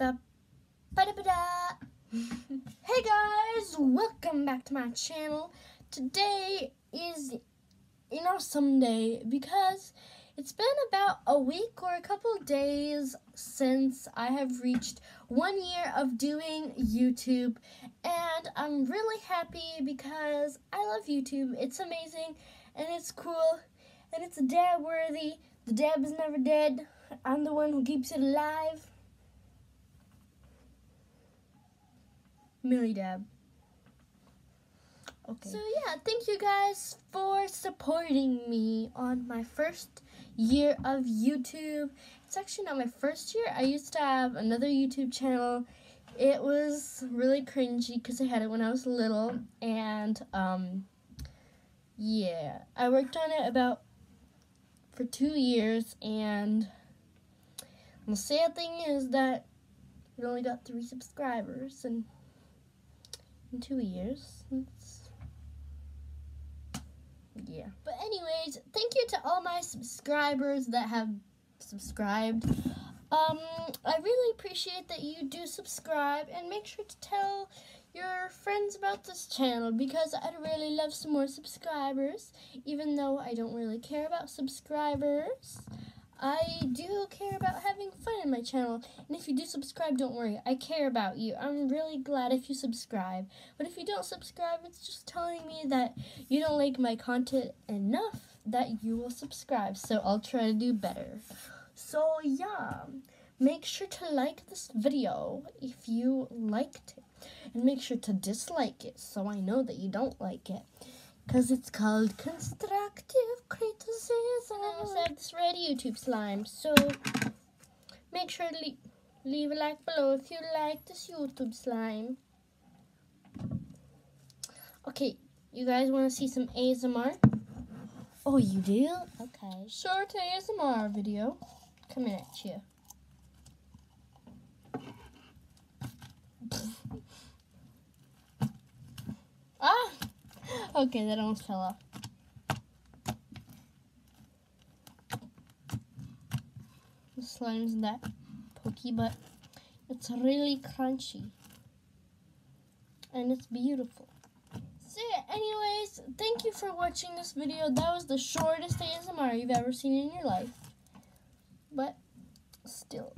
ba ba da hey guys, welcome back to my channel. Today is an awesome day because it's been about a week or a couple days since I have reached one year of doing YouTube, and I'm really happy because I love YouTube. It's amazing and it's cool and it's dab worthy. The dab is never dead. I'm the one who keeps it alive. Millie Dab. Okay. So yeah, thank you guys for supporting me on my first year of YouTube. It's actually not my first year. I used to have another YouTube channel. It was really cringy because I had it when I was little and um yeah, I worked on it about for 2 years and the sad thing is that it only got 3 subscribers and in 2 years. Yeah. But anyways, thank you to all my subscribers that have subscribed. Um, I really appreciate that you do subscribe and make sure to tell your friends about this channel because I'd really love some more subscribers even though I don't really care about subscribers. I do care about having fun in my channel. And if you do subscribe, don't worry. I care about you. I'm really glad if you subscribe. But if you don't subscribe, it's just telling me that you don't like my content enough that you will subscribe. So I'll try to do better. So yeah, make sure to like this video if you liked it. And make sure to dislike it so I know that you don't like it because it's called constructive criticism. I also have this red YouTube slime, so make sure to leave, leave a like below if you like this YouTube slime. Okay, you guys want to see some ASMR? Oh, you do? Okay. Short ASMR video coming at you. ah! Okay, that almost fell off. Slime's that pokey, but it's really crunchy. And it's beautiful. So yeah, anyways, thank you for watching this video. That was the shortest ASMR you've ever seen in your life. But still,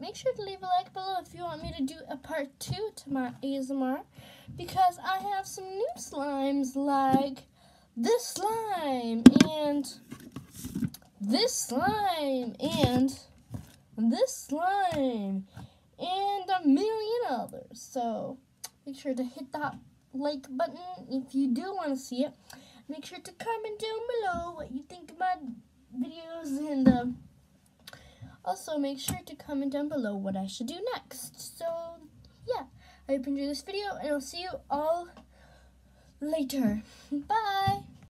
make sure to leave a like below if you want me to do a part two to my ASMR because I have some new slimes like this slime and this slime and this slime and a million others. So make sure to hit that like button if you do want to see it. Make sure to comment down below what you think of my videos and uh, also make sure to comment down below what I should do next. So yeah. I hope you enjoyed this video, and I'll see you all later. Bye!